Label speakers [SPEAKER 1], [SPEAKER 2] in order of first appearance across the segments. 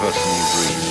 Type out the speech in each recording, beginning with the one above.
[SPEAKER 1] my personal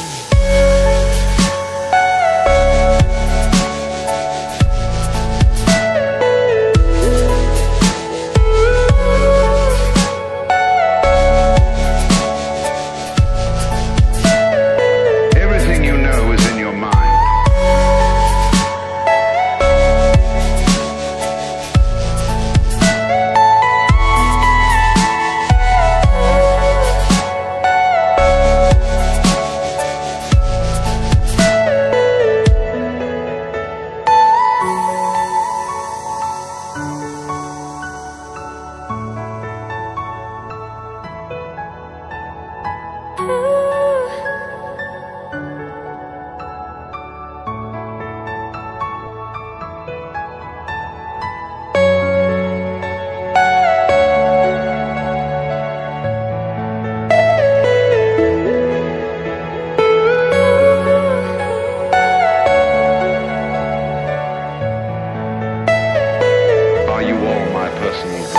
[SPEAKER 1] you all my personal?